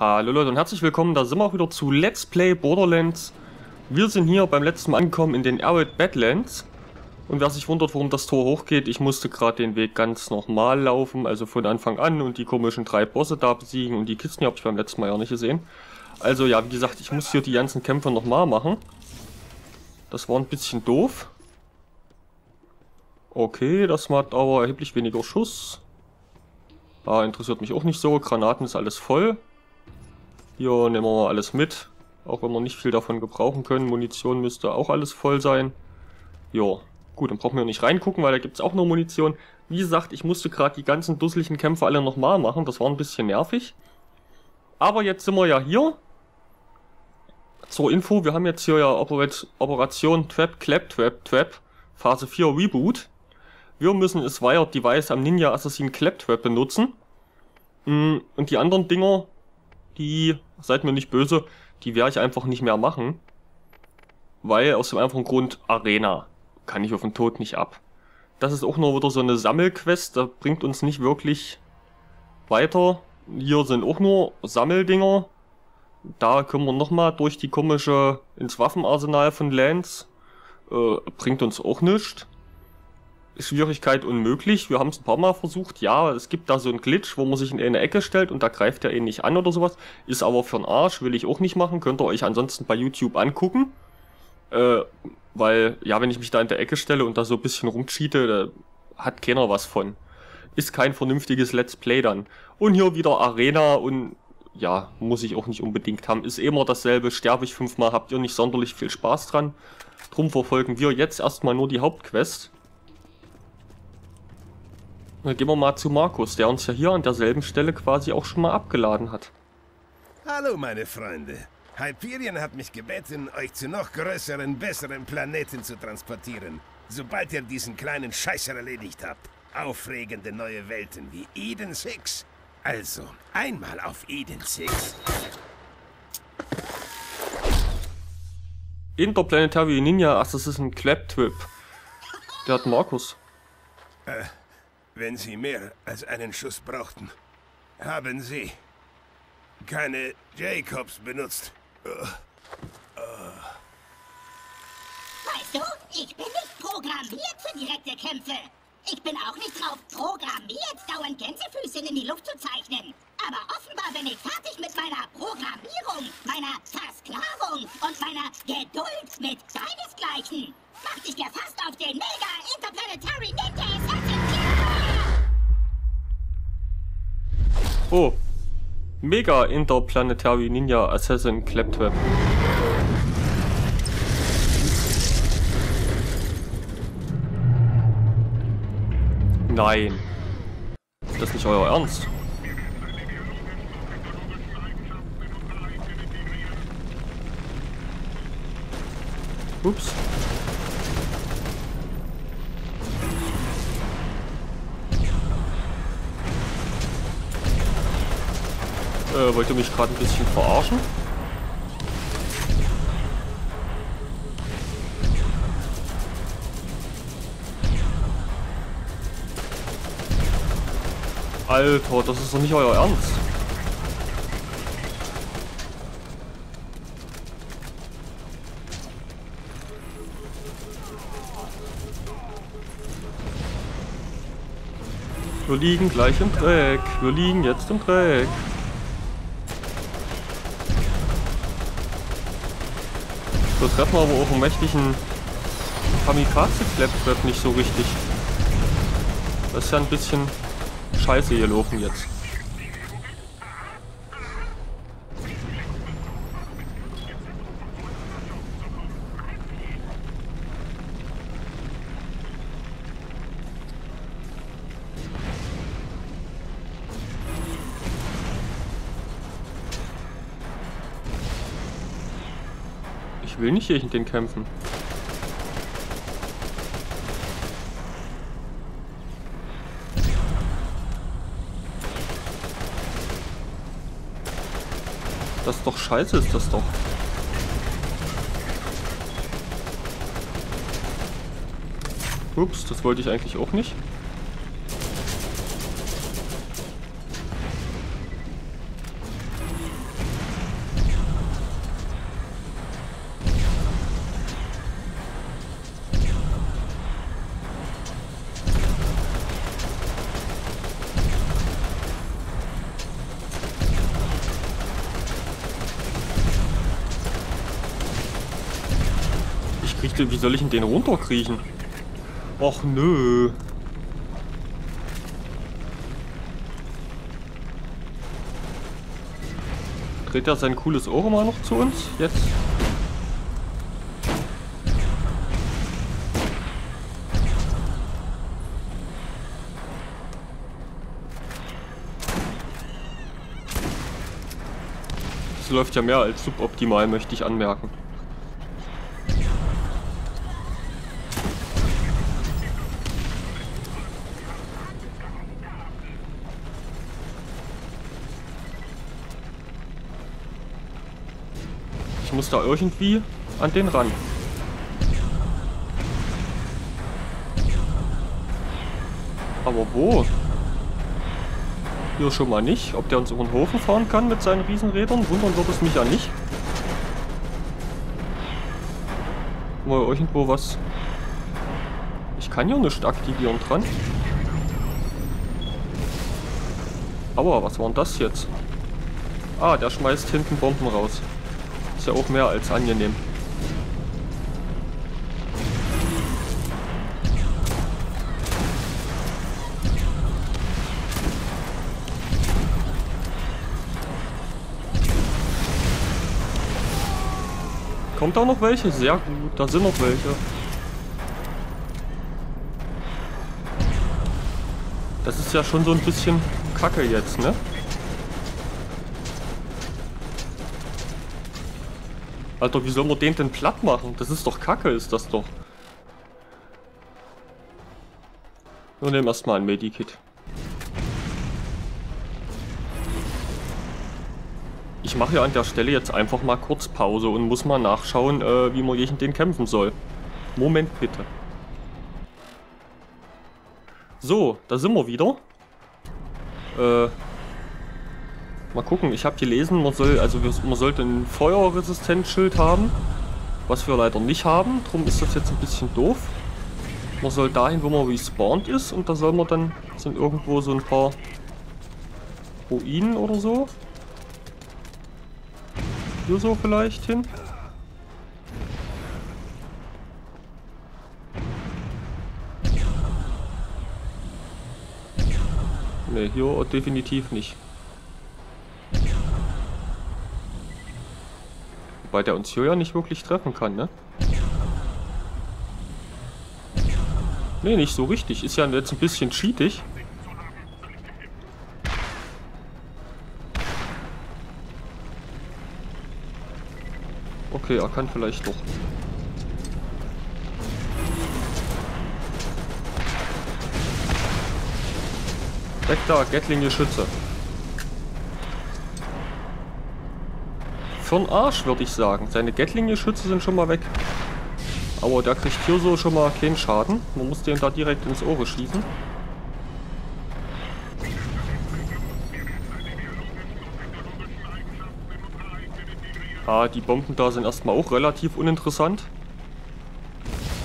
Hallo Leute und herzlich willkommen, da sind wir auch wieder zu Let's Play Borderlands. Wir sind hier beim letzten Mal angekommen in den Arid Badlands. Und wer sich wundert, warum das Tor hochgeht, ich musste gerade den Weg ganz normal laufen, also von Anfang an und die komischen drei Bosse da besiegen und die Kisten, die habe ich beim letzten Mal ja nicht gesehen. Also ja, wie gesagt, ich muss hier die ganzen Kämpfe nochmal machen. Das war ein bisschen doof. Okay, das macht aber erheblich weniger Schuss. Ah, interessiert mich auch nicht so. Granaten ist alles voll. Hier nehmen wir alles mit. Auch wenn wir nicht viel davon gebrauchen können. Munition müsste auch alles voll sein. Jo, gut, dann brauchen wir nicht reingucken, weil da gibt es auch noch Munition. Wie gesagt, ich musste gerade die ganzen dusseligen Kämpfe alle nochmal machen. Das war ein bisschen nervig. Aber jetzt sind wir ja hier. Zur Info, wir haben jetzt hier ja Operation Trap, Clap, Trap, Trap, Phase 4 Reboot. Wir müssen das Wired Device am Ninja Assassin Claptrap benutzen. Mm, und die anderen Dinger, die, seid mir nicht böse, die werde ich einfach nicht mehr machen. Weil aus dem einfachen Grund Arena kann ich auf den Tod nicht ab. Das ist auch nur wieder so eine Sammelquest, da bringt uns nicht wirklich weiter. Hier sind auch nur Sammeldinger. Da können wir nochmal durch die komische ins Waffenarsenal von Lance. Äh, bringt uns auch nichts. Schwierigkeit unmöglich. Wir haben es ein paar Mal versucht. Ja, es gibt da so einen Glitch, wo man sich in eine Ecke stellt und da greift er ihn nicht an oder sowas. Ist aber für den Arsch, will ich auch nicht machen. Könnt ihr euch ansonsten bei YouTube angucken. Äh, weil, ja, wenn ich mich da in der Ecke stelle und da so ein bisschen rumcheate, hat keiner was von. Ist kein vernünftiges Let's Play dann. Und hier wieder Arena und ja, muss ich auch nicht unbedingt haben. Ist immer dasselbe. Sterbe ich fünfmal, habt ihr nicht sonderlich viel Spaß dran. Drum verfolgen wir jetzt erstmal nur die Hauptquest. Dann gehen wir mal zu Markus, der uns ja hier an derselben Stelle quasi auch schon mal abgeladen hat. Hallo meine Freunde. Hyperion hat mich gebeten, euch zu noch größeren, besseren Planeten zu transportieren. Sobald ihr diesen kleinen Scheißer erledigt habt. Aufregende neue Welten wie Eden 6. Also, einmal auf Eden 6. Interplanetary Ninja Assassin Claptrip. Der hat Markus. Äh, wenn Sie mehr als einen Schuss brauchten, haben Sie keine Jacobs benutzt. Weißt du, ich bin nicht programmiert für direkte Kämpfe. Ich bin auch nicht drauf programmiert, dauernd Gänsefüßchen in die Luft zu zeichnen. Aber offenbar bin ich fertig mit meiner Programmierung, meiner Versklavung und meiner Geduld mit seinesgleichen. Mach dich gefasst auf den Mega Interplanetary Ninja Oh. Mega Interplanetary Ninja Assassin Claptrap. Nein. Ist das nicht euer Ernst? Ups. Äh, wollt ihr mich gerade ein bisschen verarschen? Alter, das ist doch nicht euer Ernst. Wir liegen gleich im Dreck. Wir liegen jetzt im Dreck. Treffen aber auch einen mächtigen Kamikaze-Claptrap nicht so richtig. Das ist ja ein bisschen scheiße hier laufen jetzt. Ich will nicht hier den kämpfen. Das ist doch scheiße, ist das doch. Ups, das wollte ich eigentlich auch nicht. Wie soll ich denn den runterkriechen? Och nö. Dreht er sein cooles Ohr mal noch zu uns? Jetzt? Das läuft ja mehr als suboptimal, möchte ich anmerken. Muss da irgendwie an den ran. Aber wo? Hier schon mal nicht. Ob der uns über den Hofen fahren kann mit seinen Riesenrädern, wundern wird es mich ja nicht. Mal irgendwo was... Ich kann ja nicht aktivieren dran. Aua, was war denn das jetzt? Ah, der schmeißt hinten Bomben raus. Ja auch mehr als angenehm. Kommt da noch welche? Sehr gut, da sind noch welche. Das ist ja schon so ein bisschen kacke jetzt, ne? Alter, wie soll man den denn platt machen? Das ist doch kacke, ist das doch. Wir nehmen erstmal ein Medikit. Ich mache ja an der Stelle jetzt einfach mal kurz Pause und muss mal nachschauen, äh, wie man gegen den kämpfen soll. Moment bitte. So, da sind wir wieder. Äh, mal gucken, ich habe gelesen, man soll, also man sollte ein Feuerresistenzschild haben, was wir leider nicht haben, darum ist das jetzt ein bisschen doof. Man soll dahin, wo man respawned ist und da soll man dann, sind irgendwo so ein paar Ruinen oder so. Hier so vielleicht hin? Ne, hier definitiv nicht. Wobei der uns hier ja nicht wirklich treffen kann, ne? Ne, nicht so richtig. Ist ja jetzt ein bisschen cheatig. Okay, er kann vielleicht doch. Weg da, Gatling-Geschütze. Für'n Arsch, würde ich sagen. Seine Gatling-Geschütze sind schon mal weg. Aber der kriegt hier so schon mal keinen Schaden. Man muss den da direkt ins Ohr schießen. Ah, die Bomben da sind erstmal auch relativ uninteressant.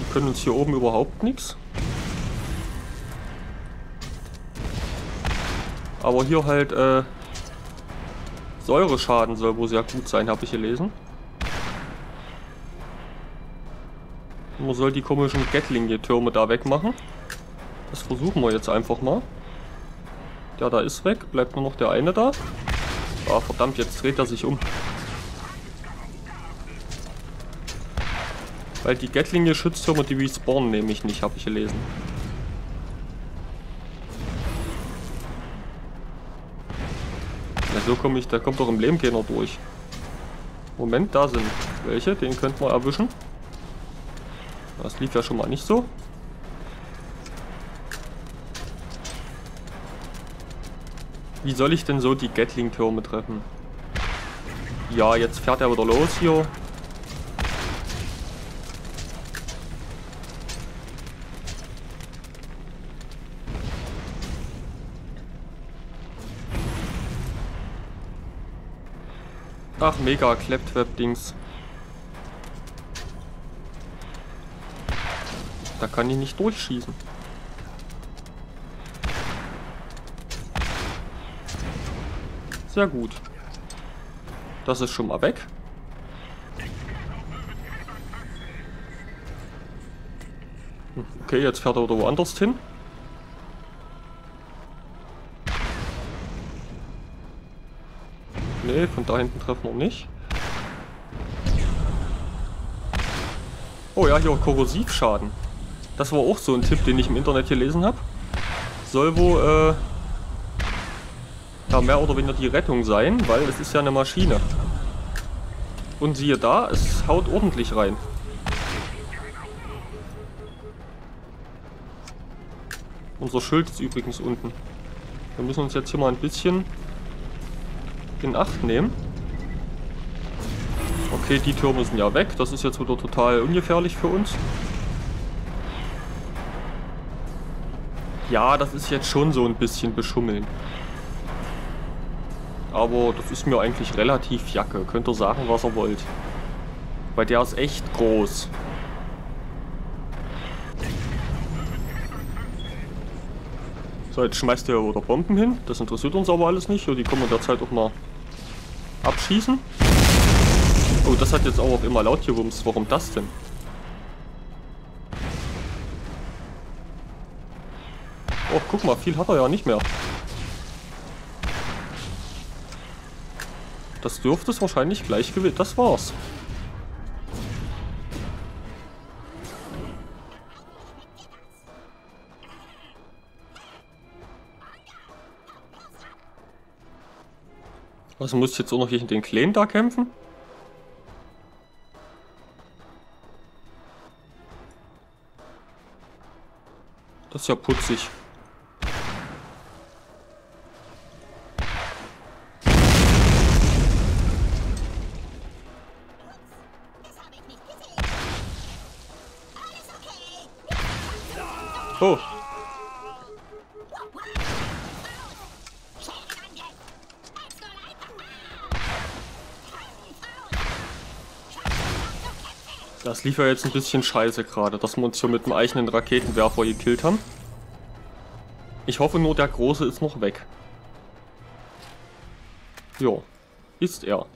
Die können uns hier oben überhaupt nichts. Aber hier halt, äh, Säureschaden soll wohl sehr gut sein, habe ich gelesen. Man soll die komischen Gatling-Türme da wegmachen. Das versuchen wir jetzt einfach mal. Der da ist weg, bleibt nur noch der eine da. Ah, verdammt, jetzt dreht er sich um. Weil die Gatling-Geschütztürme, die respawnen nämlich nicht, habe ich gelesen. So komme ich, da kommt doch im Leben keiner durch. Moment, da sind welche, den könnten wir erwischen. Das lief ja schon mal nicht so. Wie soll ich denn so die Gatling-Türme treffen? Ja, jetzt fährt er wieder los hier. Ach, mega Claptrap-Dings. Da kann ich nicht durchschießen. Sehr gut. Das ist schon mal weg. Okay, jetzt fährt er woanders hin. Da hinten treffen wir nicht. Oh ja, hier Korrosivschaden. Das war auch so ein Tipp, den ich im Internet gelesen habe. Soll wohl äh, da mehr oder weniger die Rettung sein, weil es ist ja eine Maschine. Und siehe da, es haut ordentlich rein. Unser Schild ist übrigens unten. Wir müssen uns jetzt hier mal ein bisschen in Acht nehmen. Okay, die Türme sind ja weg. Das ist jetzt wieder total ungefährlich für uns. Ja, das ist jetzt schon so ein bisschen beschummeln. Aber das ist mir eigentlich relativ jacke. Könnt ihr sagen, was ihr wollt. Weil der ist echt groß. So, jetzt schmeißt er wieder Bomben hin. Das interessiert uns aber alles nicht. Die wir derzeit auch mal abschießen. Oh, das hat jetzt auch immer laut gewumst. Warum das denn? Oh, guck mal, viel hat er ja nicht mehr. Das dürfte es wahrscheinlich gleich gewinnen. Das war's. Also muss ich jetzt auch noch gegen den Clan da kämpfen? Das ist ja putzig. Lief ja jetzt ein bisschen scheiße gerade, dass wir uns hier mit dem eigenen Raketenwerfer gekillt haben. Ich hoffe nur, der Große ist noch weg. Jo, ist er.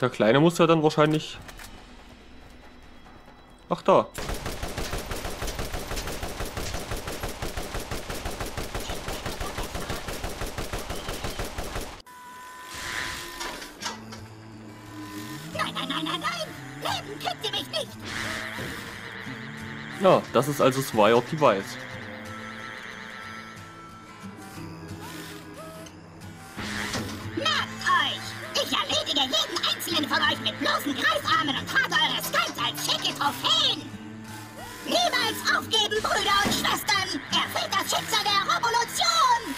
Der Kleine muss ja dann wahrscheinlich... Ach da. Ja, das ist also Wired Device. Merkt euch! Ich erledige jeden einzelnen von euch mit bloßen Greifarmen und trage eure Stunts als schicke Trophäen! Niemals aufgeben, Brüder und Schwestern! Erfüllt das Schicksal der Revolution!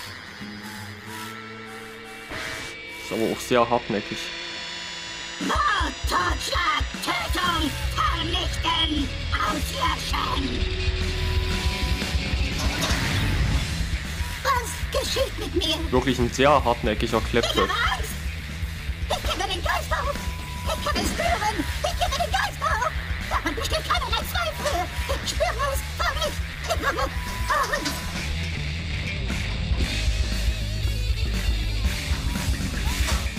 Ist aber auch sehr hartnäckig. Mord, Totschlag, Tötung, vernichten, auslöschen! Was geschieht mit mir? Wirklich ein sehr hartnäckiger Ich Klepfe. Ich gebe den Geist auf! Ich kann es spüren! Ich gebe den Geist auf! Daran besteht keinerlei Zweifel! Ich spüre es Angst!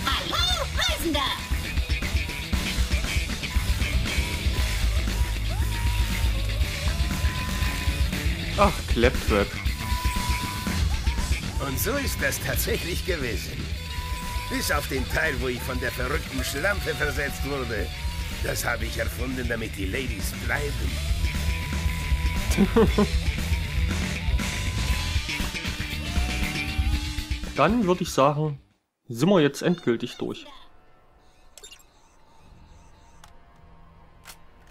Hallo, Reisender! Ach, Claptrap. Und so ist das tatsächlich gewesen. Bis auf den Teil, wo ich von der verrückten Schlampe versetzt wurde. Das habe ich erfunden, damit die Ladies bleiben. Dann würde ich sagen, sind wir jetzt endgültig durch.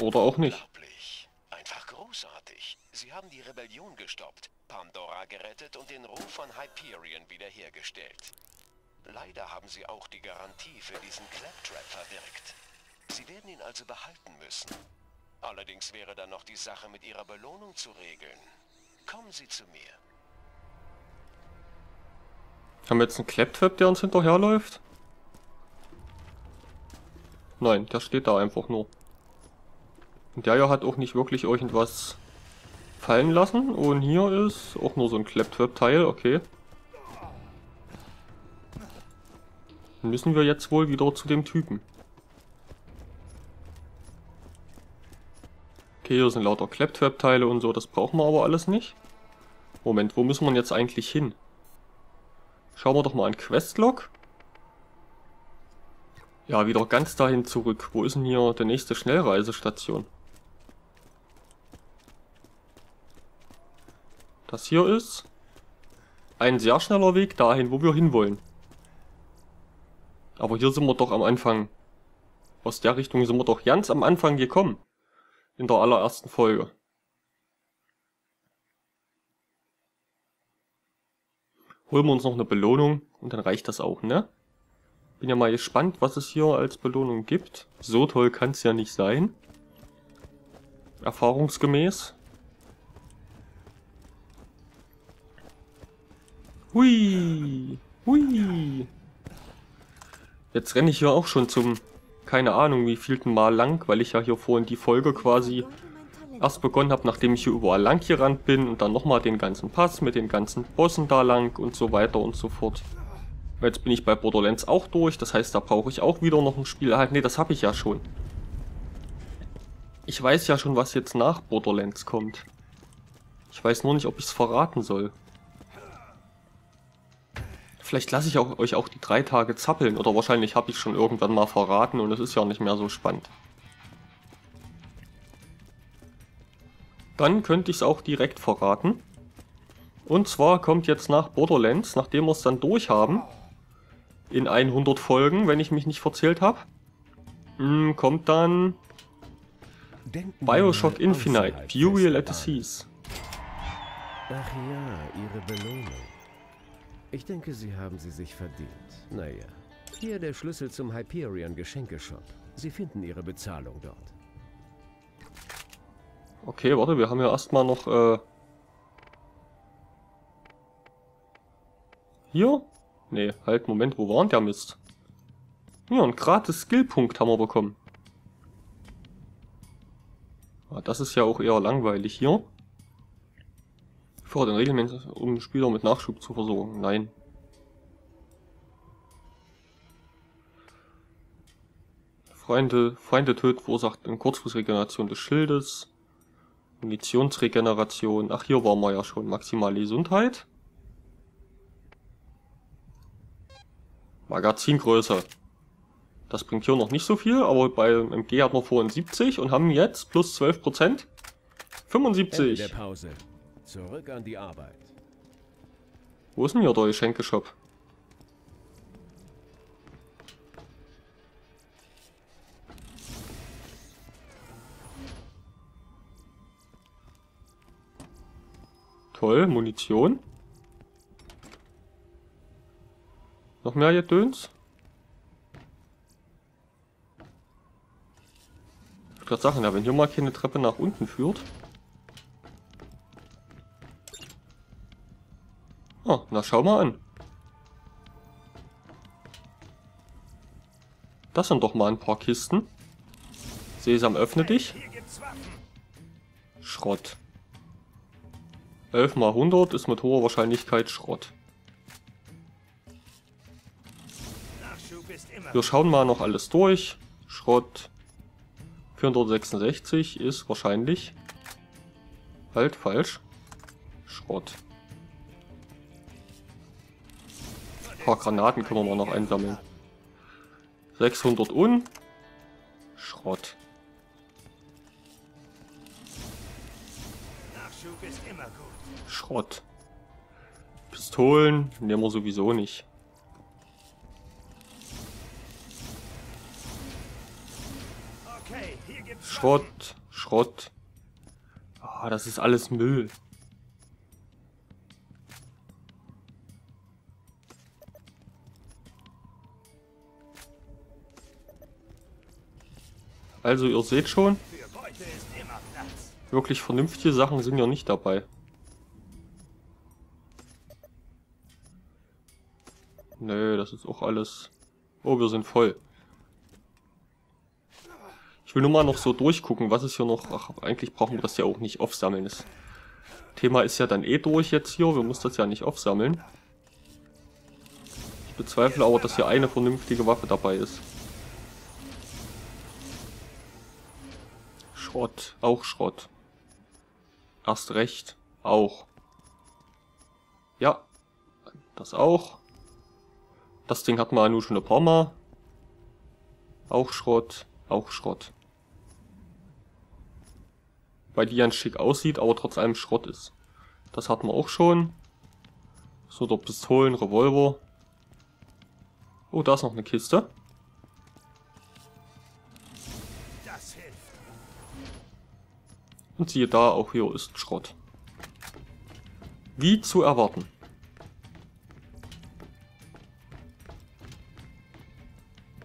Oder auch nicht. Unglaublich. Einfach großartig. Sie haben die Rebellion gestoppt, Pandora gerettet und den Ruf von Hyperion wiederhergestellt. Leider haben Sie auch die Garantie für diesen Claptrap verwirkt. Sie werden ihn also behalten müssen. Allerdings wäre dann noch die Sache mit Ihrer Belohnung zu regeln. Kommen Sie zu mir. Haben wir jetzt einen Claptrap, der uns hinterherläuft? Nein, der steht da einfach nur. Und der hier hat auch nicht wirklich irgendwas fallen lassen. Und hier ist auch nur so ein Claptrap-Teil, okay. Müssen wir jetzt wohl wieder zu dem Typen. Okay, hier sind lauter Claptrap-Teile und so, das brauchen wir aber alles nicht. Moment, wo müssen wir jetzt eigentlich hin? Schauen wir doch mal an Questlog. Ja, wieder ganz dahin zurück. Wo ist denn hier der nächste Schnellreisestation? Das hier ist ein sehr schneller Weg dahin, wo wir hinwollen. Aber hier sind wir doch am Anfang. Aus der Richtung sind wir doch ganz am Anfang gekommen. In der allerersten Folge. Holen wir uns noch eine Belohnung und dann reicht das auch, ne? Bin ja mal gespannt, was es hier als Belohnung gibt. So toll kann es ja nicht sein. Erfahrungsgemäß. Hui. Hui. Jetzt renne ich hier auch schon zum, keine Ahnung wie vielten Mal lang, weil ich ja hier vorhin die Folge quasi erst begonnen habe, nachdem ich hier überall lang gerannt bin und dann nochmal den ganzen Pass mit den ganzen Bossen da lang und so weiter und so fort. Jetzt bin ich bei Borderlands auch durch, das heißt, da brauche ich auch wieder noch ein Spiel. Halt, nee, das habe ich ja schon. Ich weiß ja schon, was jetzt nach Borderlands kommt. Ich weiß nur nicht, ob ich es verraten soll. Vielleicht lasse ich auch, euch auch die drei Tage zappeln. Oder wahrscheinlich habe ich schon irgendwann mal verraten und es ist ja nicht mehr so spannend. Dann könnte ich es auch direkt verraten. Und zwar kommt jetzt nach Borderlands, nachdem wir es dann durch haben, in 100 Folgen, wenn ich mich nicht verzählt habe. Hm, kommt dann Bioshock Infinite, Burial at the Seas. Ach ja, Ihre Belohnung. Ich denke, Sie haben sie sich verdient. Naja, hier der Schlüssel zum Hyperion Geschenkeshop. Sie finden Ihre Bezahlung dort. Okay, warte, wir haben ja erstmal noch... Äh hier? Nee, halt, Moment, wo war denn der Mist? Ja, ein gratis Skillpunkt haben wir bekommen. Ah, das ist ja auch eher langweilig hier. Vor den regelmäßig, um Spieler mit Nachschub zu versorgen. Nein. Feinde, Feinde töten verursacht eine Kurzfristregeneration des Schildes. Munitionsregeneration. Ach, hier waren wir ja schon. Maximale Gesundheit. Magazingröße. Das bringt hier noch nicht so viel, aber bei MG hatten wir vorhin 70 und haben jetzt plus 12%. 75. Zurück an die Arbeit. Wo ist denn hier der Geschenkeshop? Toll, Munition. Noch mehr Gedöns? Ich würde sagen, ja, wenn hier mal keine Treppe nach unten führt. Oh, na schau mal an. Das sind doch mal ein paar Kisten. Sesam, öffne dich. Schrott. 11 mal 100 ist mit hoher Wahrscheinlichkeit Schrott. Wir schauen mal noch alles durch. Schrott 466 ist wahrscheinlich... Halt, falsch. Schrott. Paar Granaten können wir mal noch einsammeln. 600 un. Schrott. Schrott. Pistolen nehmen wir sowieso nicht. Schrott, Schrott. Ah, das ist alles Müll. Also ihr seht schon, wirklich vernünftige Sachen sind ja nicht dabei. Nö, das ist auch alles... Oh, wir sind voll. Ich will nur mal noch so durchgucken, was ist hier noch... Ach, eigentlich brauchen wir das ja auch nicht aufsammeln. Das Thema ist ja dann eh durch jetzt hier. Wir müssen das ja nicht aufsammeln. bezweifle aber, dass hier eine vernünftige Waffe dabei ist. Schrott, auch Schrott. Erst recht, auch. Ja, das auch. Das Ding hat man nur schon ein paar Mal. Auch Schrott, auch Schrott. Weil die ganz schick aussieht, aber trotz allem Schrott ist. Das hatten wir auch schon. So, der Pistolen, Revolver. Oh, da ist noch eine Kiste. Und siehe da, auch hier ist Schrott. Wie zu erwarten.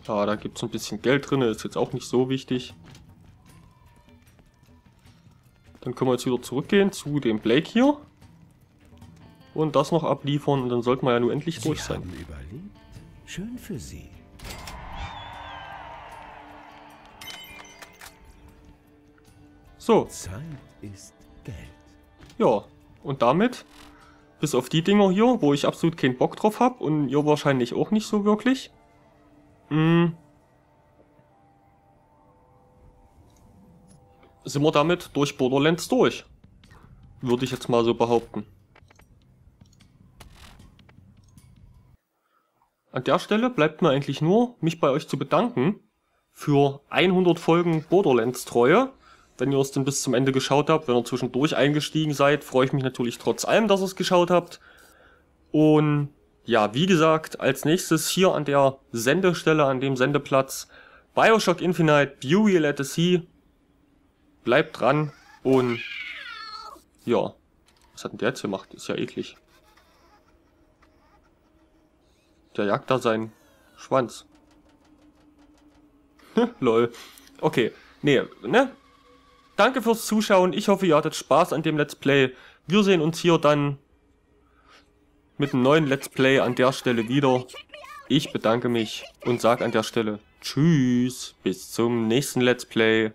Ja, da gibt es ein bisschen Geld drin, ist jetzt auch nicht so wichtig. Dann können wir jetzt wieder zurückgehen zu dem Blake hier. Und das noch abliefern und dann sollten wir ja nur endlich Sie durch sein. Schön für Sie. So, Zeit ist Geld. ja. Und damit, bis auf die Dinger hier, wo ich absolut keinen Bock drauf habe und ihr wahrscheinlich auch nicht so wirklich, mh, sind wir damit durch Borderlands durch. Würde ich jetzt mal so behaupten. An der Stelle bleibt mir eigentlich nur, mich bei euch zu bedanken für 100 Folgen Borderlands Treue. Wenn ihr es denn bis zum Ende geschaut habt, wenn ihr zwischendurch eingestiegen seid, freue ich mich natürlich trotz allem, dass ihr es geschaut habt. Und ja, wie gesagt, als nächstes hier an der Sendestelle, an dem Sendeplatz, Bioshock Infinite, Burial at the Sea. Bleibt dran und ja, was hat denn der jetzt gemacht? Ist ja eklig. Der jagt da seinen Schwanz. Lol. Okay. Nee, ne? Danke fürs Zuschauen. Ich hoffe, ihr hattet Spaß an dem Let's Play. Wir sehen uns hier dann mit einem neuen Let's Play an der Stelle wieder. Ich bedanke mich und sage an der Stelle Tschüss. Bis zum nächsten Let's Play.